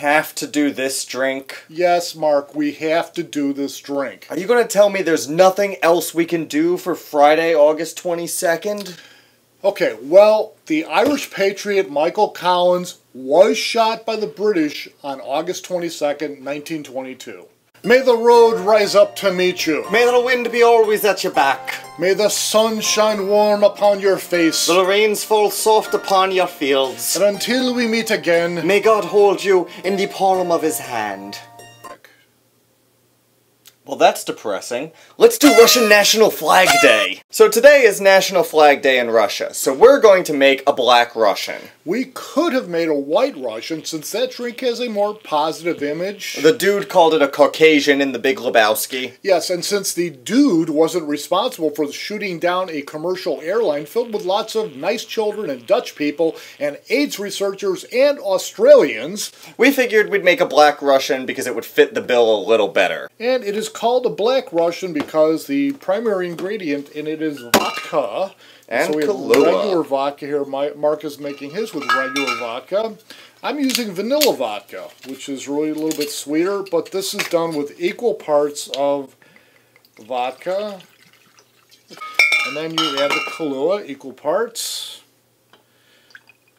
have to do this drink? Yes, Mark, we have to do this drink. Are you going to tell me there's nothing else we can do for Friday, August 22nd? Okay, well, the Irish patriot Michael Collins was shot by the British on August 22nd, 1922. May the road rise up to meet you. May the wind be always at your back. May the sun shine warm upon your face. May The rains fall soft upon your fields. And until we meet again, May God hold you in the palm of his hand. Well, that's depressing. Let's do Russian National Flag Day. So today is National Flag Day in Russia, so we're going to make a black Russian. we could have made a white Russian since that drink has a more positive image. The dude called it a Caucasian in The Big Lebowski. Yes, and since the dude wasn't responsible for shooting down a commercial airline filled with lots of nice children and Dutch people and AIDS researchers and Australians, We figured we'd make a black Russian because it would fit the bill a little better. and it is called a black Russian because the primary ingredient in it is vodka. And so we have Kahlua. regular vodka here. My, Mark is making his with regular vodka. I'm using vanilla vodka, which is really a little bit sweeter, but this is done with equal parts of vodka. And then you add the Kahlua, equal parts.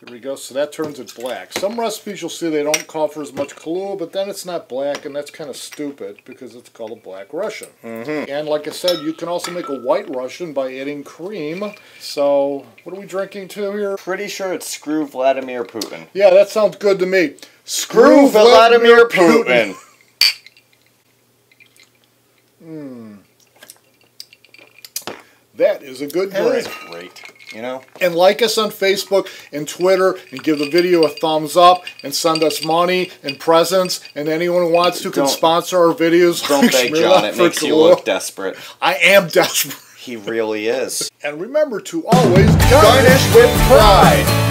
There we go, so that turns it black. Some recipes you'll see they don't call for as much Kahlua, but then it's not black, and that's kind of stupid because it's called a black Russian. Mm-hmm. And like I said, you can also make a white Russian by adding cream. So, what are we drinking to here? Pretty sure it's Screw Vladimir Putin. Yeah, that sounds good to me. Screw Vladimir Putin. That is a good drink. is great. You know? And like us on Facebook and Twitter and give the video a thumbs up and send us money and presents. And anyone who wants to can Don't- sponsor our videos. Don't beg John, it makes you look desperate. I am desperate. He really is. And remember to always Garnish with pride.